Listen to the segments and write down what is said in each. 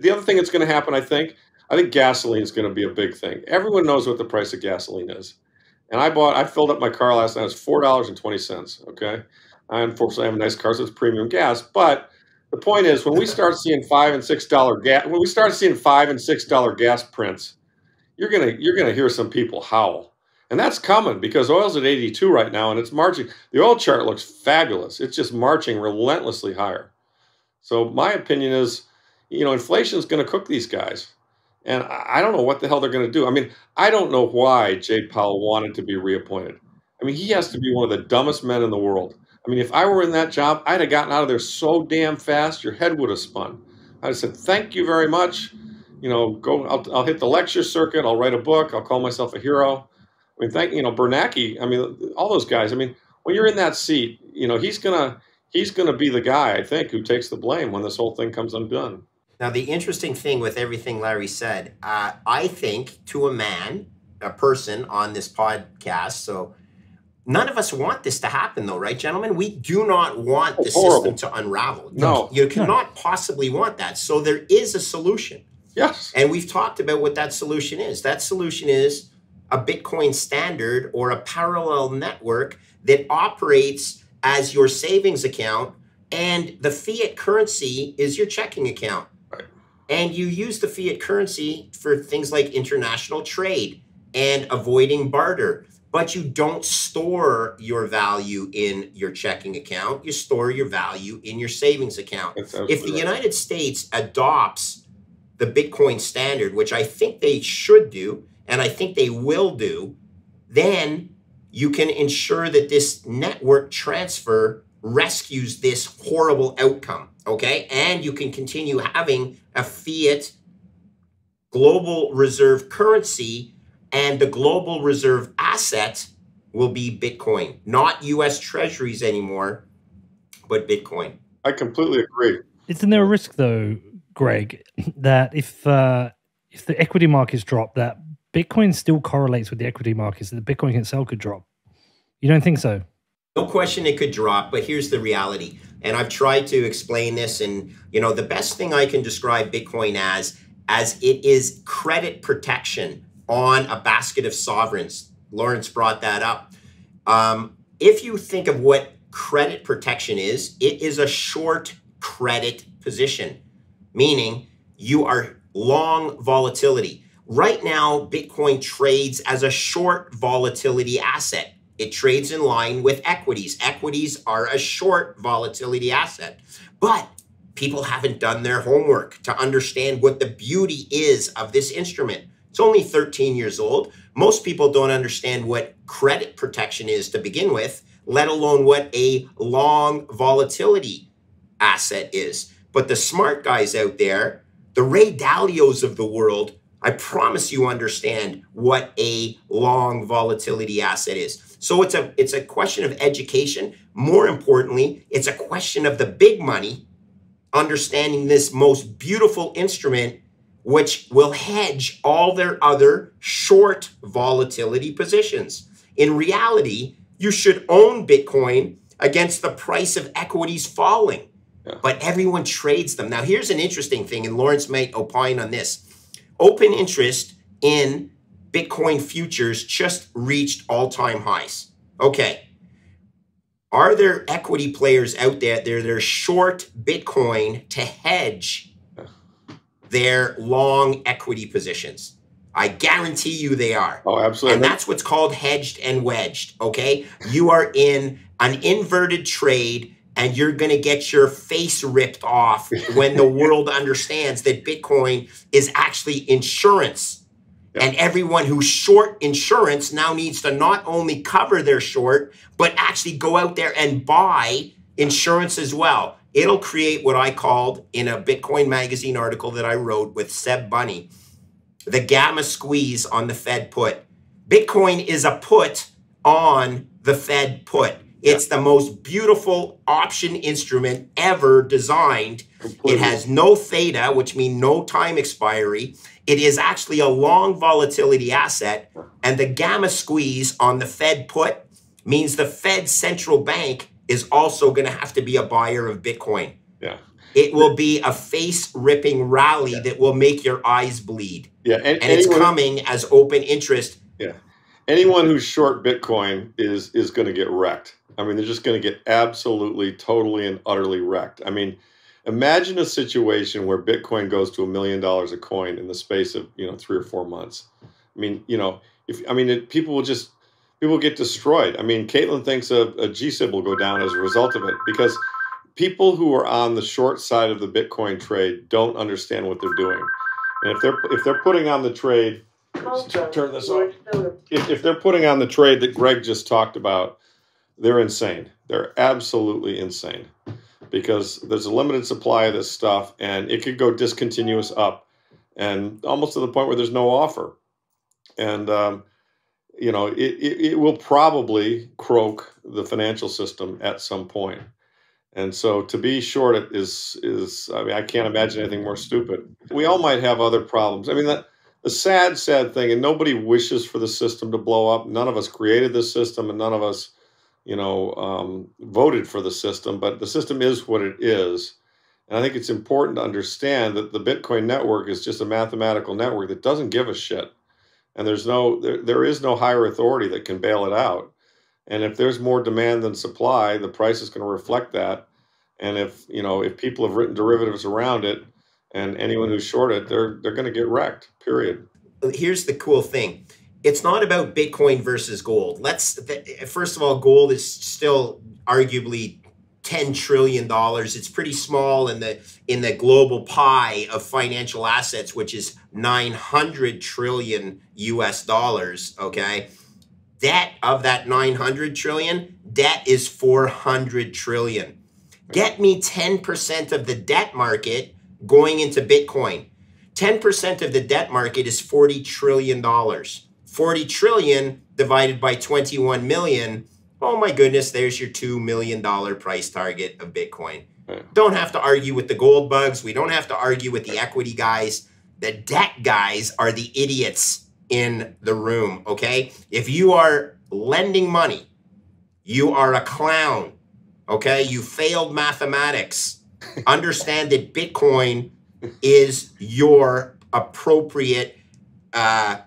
The other thing that's going to happen, I think, I think gasoline is going to be a big thing. Everyone knows what the price of gasoline is. And I bought, I filled up my car last night. It was four dollars and twenty cents. Okay, I unfortunately have a nice car, so it's premium gas. But the point is, when we start seeing five and six dollar gas, when we start seeing five and six dollar gas prints, you're gonna you're gonna hear some people howl, and that's coming because oil's at 82 right now, and it's marching. The oil chart looks fabulous. It's just marching relentlessly higher. So my opinion is, you know, inflation is going to cook these guys. And I don't know what the hell they're going to do. I mean, I don't know why Jay Powell wanted to be reappointed. I mean, he has to be one of the dumbest men in the world. I mean, if I were in that job, I'd have gotten out of there so damn fast, your head would have spun. I'd have said, thank you very much. You know, go, I'll, I'll hit the lecture circuit. I'll write a book. I'll call myself a hero. I mean, thank, you know, Bernanke. I mean, all those guys. I mean, when you're in that seat, you know, he's to, he's going to be the guy, I think, who takes the blame when this whole thing comes undone. Now, the interesting thing with everything Larry said, uh, I think to a man, a person on this podcast, so none of us want this to happen, though, right, gentlemen? We do not want the system to unravel. No. You, you cannot no. possibly want that. So there is a solution. Yes. And we've talked about what that solution is. That solution is a Bitcoin standard or a parallel network that operates as your savings account and the fiat currency is your checking account. And you use the fiat currency for things like international trade and avoiding barter. But you don't store your value in your checking account. You store your value in your savings account. If the right. United States adopts the Bitcoin standard, which I think they should do, and I think they will do, then you can ensure that this network transfer rescues this horrible outcome. Okay. And you can continue having a fiat global reserve currency, and the global reserve asset will be Bitcoin, not US treasuries anymore, but Bitcoin. I completely agree. Isn't there a risk, though, Greg, that if uh, if the equity markets drop, that Bitcoin still correlates with the equity markets, that the Bitcoin itself could drop? You don't think so? No question it could drop, but here's the reality and I've tried to explain this. And you know, the best thing I can describe Bitcoin as as it is credit protection on a basket of sovereigns. Lawrence brought that up. Um, if you think of what credit protection is, it is a short credit position, meaning you are long volatility. Right now, Bitcoin trades as a short volatility asset. It trades in line with equities. Equities are a short volatility asset. But people haven't done their homework to understand what the beauty is of this instrument. It's only 13 years old. Most people don't understand what credit protection is to begin with, let alone what a long volatility asset is. But the smart guys out there, the Ray Dalios of the world, I promise you understand what a long volatility asset is. So it's a it's a question of education. More importantly, it's a question of the big money understanding this most beautiful instrument which will hedge all their other short volatility positions. In reality, you should own Bitcoin against the price of equities falling. Yeah. But everyone trades them. Now, here's an interesting thing, and Lawrence might opine on this. Open interest in Bitcoin futures just reached all time highs. Okay. Are there equity players out there that are short Bitcoin to hedge their long equity positions? I guarantee you they are. Oh, absolutely. And that's what's called hedged and wedged. Okay. You are in an inverted trade and you're going to get your face ripped off when the world understands that Bitcoin is actually insurance and everyone who's short insurance now needs to not only cover their short, but actually go out there and buy insurance as well. It'll create what I called in a Bitcoin magazine article that I wrote with Seb Bunney the gamma squeeze on the Fed put. Bitcoin is a put on the Fed put. It's the most beautiful option instrument ever designed. Completely. It has no theta, which means no time expiry. It is actually a long volatility asset. And the gamma squeeze on the Fed put means the Fed central bank is also going to have to be a buyer of Bitcoin. Yeah. it will be a face ripping rally yeah. that will make your eyes bleed. Yeah, and, and anyone, it's coming as open interest. Yeah, anyone who's short Bitcoin is is going to get wrecked. I mean, they're just going to get absolutely, totally, and utterly wrecked. I mean, imagine a situation where Bitcoin goes to a million dollars a coin in the space of you know three or four months. I mean, you know, if I mean, it, people will just people get destroyed. I mean, Caitlin thinks a, a will go down as a result of it because people who are on the short side of the Bitcoin trade don't understand what they're doing. And if they're if they're putting on the trade, turn this off. If, if they're putting on the trade that Greg just talked about, they're insane. They're absolutely insane because there's a limited supply of this stuff and it could go discontinuous up and almost to the point where there's no offer. And um, you know, it, it, it will probably croak the financial system at some point. And so to be short it is is I mean I can't imagine anything more stupid. We all might have other problems. I mean that the sad sad thing and nobody wishes for the system to blow up. None of us created this system and none of us you know um, voted for the system, but the system is what it is. And I think it's important to understand that the Bitcoin network is just a mathematical network that doesn't give a shit and there's no there, there is no higher authority that can bail it out and if there's more demand than supply the price is going to reflect that and if you know if people have written derivatives around it and anyone who's short it they're they're going to get wrecked period. Here's the cool thing. It's not about bitcoin versus gold. Let's first of all gold is still arguably 10 trillion dollars. It's pretty small in the in the global pie of financial assets which is 900 trillion us dollars okay? Debt of that 900 trillion debt is 400 trillion. Get me 10% of the debt market going into bitcoin 10% of the debt market is 40 trillion dollars 40 trillion divided by 21 million oh my goodness, there's your $2 million price target of Bitcoin. Right. Don't have to argue with the gold bugs. We don't have to argue with the equity guys. The debt guys are the idiots in the room, okay? If you are lending money, you are a clown, okay? You failed mathematics. Understand that Bitcoin is your appropriate uh,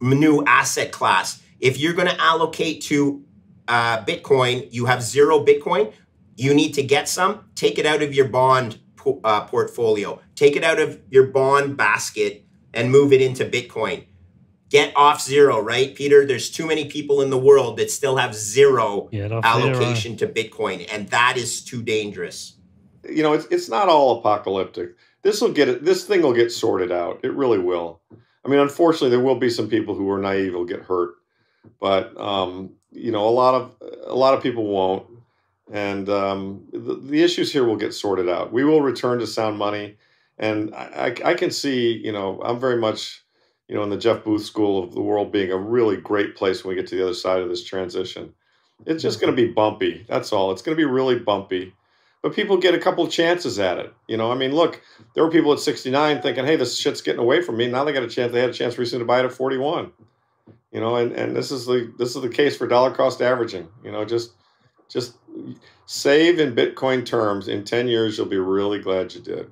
new asset class. If you're going to allocate to uh, Bitcoin, you have zero Bitcoin, you need to get some, take it out of your bond po uh, portfolio, take it out of your bond basket and move it into Bitcoin. Get off zero, right, Peter? There's too many people in the world that still have zero allocation zero. to Bitcoin, and that is too dangerous. You know, it's, it's not all apocalyptic. This will get it. This thing will get sorted out. It really will. I mean, unfortunately, there will be some people who are naive will get hurt, but um, you know, a lot of a lot of people won't, and um, the, the issues here will get sorted out. We will return to sound money, and I, I, I can see, you know, I'm very much, you know, in the Jeff Booth school of the world being a really great place when we get to the other side of this transition. It's just going to be bumpy. That's all. It's going to be really bumpy but people get a couple of chances at it. You know, I mean, look, there were people at 69 thinking, hey, this shit's getting away from me. Now they got a chance. They had a chance recently to buy it at 41 you know and, and this is the this is the case for dollar cost averaging you know just just save in bitcoin terms in 10 years you'll be really glad you did